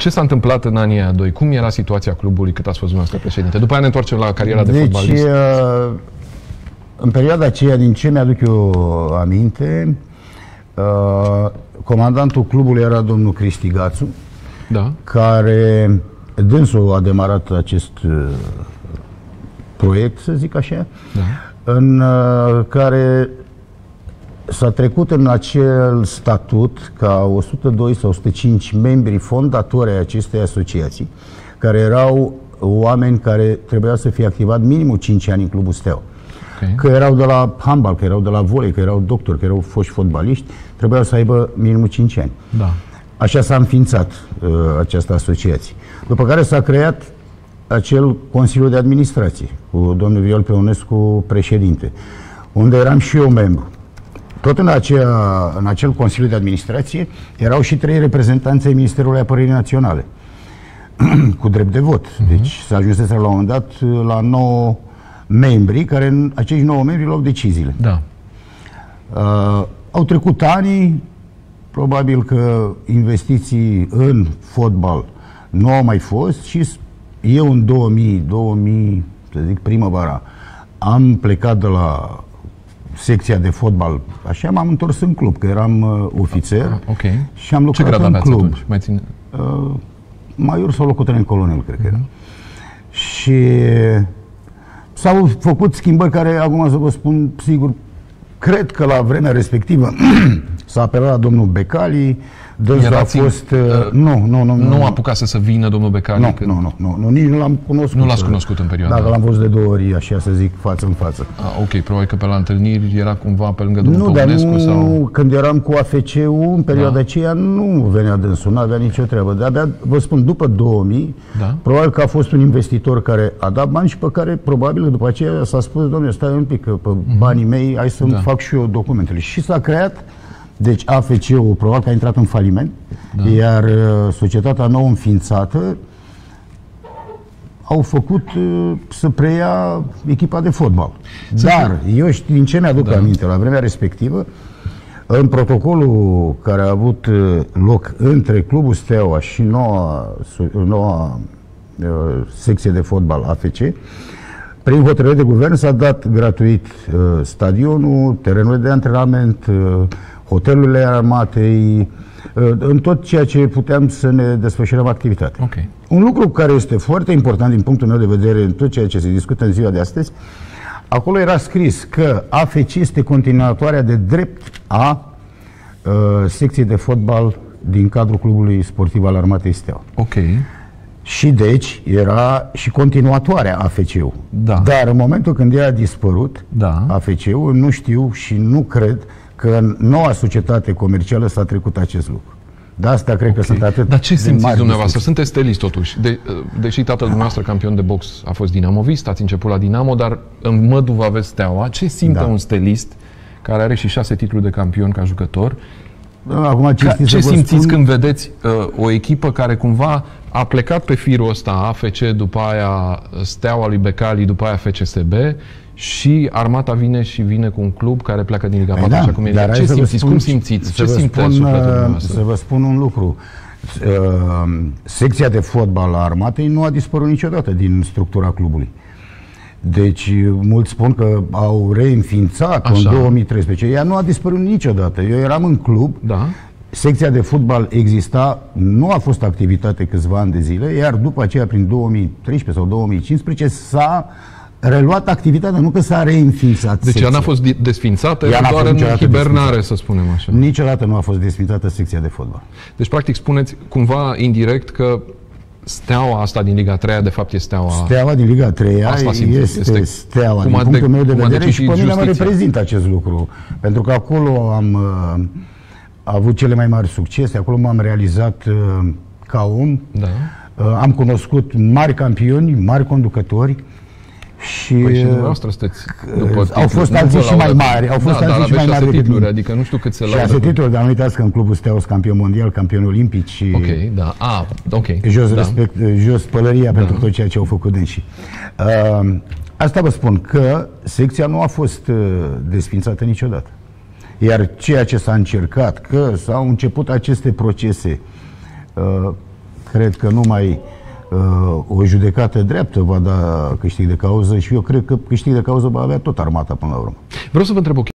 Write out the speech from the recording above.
Ce s-a întâmplat în anii aia doi? Cum era situația clubului cât ați fost dumneavoastră președinte? După aia ne întoarcem la cariera de deci, fotbalist. uh, în perioada aceea, din ce mi-aduc eu aminte, uh, comandantul clubului era domnul Cristi Gațu, Da. care dânsul a demarat acest uh, proiect, să zic așa, Da. în uh, care s-a trecut în acel statut ca 102 sau 105 membri fondatori ai acestei asociații, care erau oameni care trebuiau să fie activat minimum 5 ani în Clubul Steaua. Ok. Că erau de la handbal, că erau de la volei, că erau doctori, că erau foști fotbaliști, trebuiau să aibă minimum 5 ani. Da. Așa s-a înființat uh, această asociație. După care s-a creat acel Consiliu de Administrație, cu domnul Viol Peunescu președinte, unde eram și eu membru. Tot în, acea, în acel Consiliu de Administrație erau și trei reprezentanți ai Ministerului Apărării Naționale, cu drept de vot. Deci s-a ajunsese la un moment dat uh, la 9 membri, care în acești 9 membri luau deciziile. Da. Uh, au trecut ani, probabil că investiții în fotbal nu au mai fost și s- eu în 2000, 2000, să zic primăvara, am plecat de la secția de fotbal, așa m-am întors în club, că eram uh, ofițer Ok. și am Ce lucrat grad în aveați club. atunci? Mai țin... Uh, major sau locotenent colonel, cred că era. Și s-au făcut schimbări care, acum să vă spun sigur, cred că la vremea respectivă s-a apelat la domnul Becali, dânsul a Erați în- fost... Uh, uh, nu, nu, nu. Nu apucase să vină domnul Becali? nu, când- nu, nu, nu, nu, nici nu l-am cunoscut. Nu l-ați cunoscut în perioada Dacă aia. l-am văzut de două ori, așa să zic, față în față. Ah, ok, probabil că pe la întâlniri era cumva pe lângă domnul Nu, dar Păunescu nu, sau... când eram cu AFC-ul, în perioada Da. aceea, nu venea dânsul, nu avea nicio treabă. De-abia, vă spun, după 2000, Da. probabil că a fost un investitor care a dat bani și pe care, probabil, după aceea s-a spus, domnule, stai un pic, că pe banii mei, hai să-mi Da. fac și eu documentele. Și s-a creat, deci AFC-ul probabil că a intrat în faliment, da. iar uh, societatea nou înființată au făcut uh, să preia echipa de fotbal. Dar eu știu, din ce mi-aduc da. aminte, la vremea respectivă, în protocolul care a avut uh, loc între Clubul Steaua și noua, so- noua uh, secție de fotbal AFC, prin hotărâre de guvern s-a dat gratuit uh, stadionul, terenurile de antrenament, uh, hotelurile armatei, uh, în tot ceea ce puteam să ne desfășurăm activitatea. Ok. Un lucru care este foarte important din punctul meu de vedere în tot ceea ce se discută în ziua de astăzi, acolo era scris că AFC este continuatoarea de drept a uh, secției de fotbal din cadrul clubului sportiv al Armatei Steaua. Ok. Și deci era și continuatoarea AFC-ul. Da. Dar în momentul când ea a dispărut, Da. AFC-ul, nu știu și nu cred că în noua societate comercială s-a trecut acest lucru. De asta cred că sunt atât Dar ce de simțiți mari dumneavoastră? discuții. Sunteți stelist totuși. De, deși tatăl dumneavoastră campion de box a fost dinamovist, ați început la Dinamo, dar în Măduva aveți steaua. Ce simte Da. un stelist care are și șase titluri de campion ca jucător? Acum, Ca, cinstit ce să vă simțiți spun, când vedeți uh, o echipă care cumva a plecat pe firul ăsta, AFC, după aia Steaua lui Becali, după aia FCSB și Armata vine și vine cu un club care pleacă din Liga 4, Păi așa cum e. dar hai Ce să vă simțiți? spun- cum simțiți? să Ce vă simte spun, sufletul uh, dumneavoastră? Să vă spun un lucru. Uh, Secția de fotbal a armatei nu a dispărut niciodată din structura clubului. Deci, mulți spun că au reînființat în Așa. 2013. Ea nu a dispărut niciodată. Eu eram în club, Da. secția de fotbal exista, nu a fost activitate câțiva ani de zile, iar după aceea, prin 2013 sau 2015, s-a reluat activitatea, nu că s-a reînființat Deci ea secția. n-a fost di- desfințată, Ea era n-a doar fost în niciodată hibernare, desfințată. să spunem așa. Niciodată nu a fost desfințată secția de fotbal. Deci, practic, spuneți cumva indirect că steaua asta din Liga 3 de fapt e steaua... Steaua din Liga 3 Asta simt, este, este steaua, cum din a punctul de- meu de cum a vedere și decis pe mine mă justiția. reprezintă acest lucru. Pentru că acolo am uh, avut cele mai mari succese, acolo m-am realizat uh, ca om, Da. uh, am cunoscut mari campioni, mari conducători și, Păi și uh, dumneavoastră sunteți după au titluri. fost Nu alții vă și mai laudă. mari, au fost da, alții dar și mai aveți mari șase decât titluri, mine. adică nu știu cât se șase laudă. titluri, dar nu uitați că în clubul Steaua sunt campion mondial, campion olimpic și Ok, da. A, ok. jos, da. respect, jos pălăria pentru tot ceea ce au făcut dânsii. Uh, asta vă spun că secția nu a fost uh, desfințată niciodată. Iar ceea ce s-a încercat, că s-au început aceste procese uh, cred că numai uh, o judecată dreaptă va da câștig de cauză și eu cred că câștig de cauză va avea tot armata până la urmă. Vreau să vă întreb o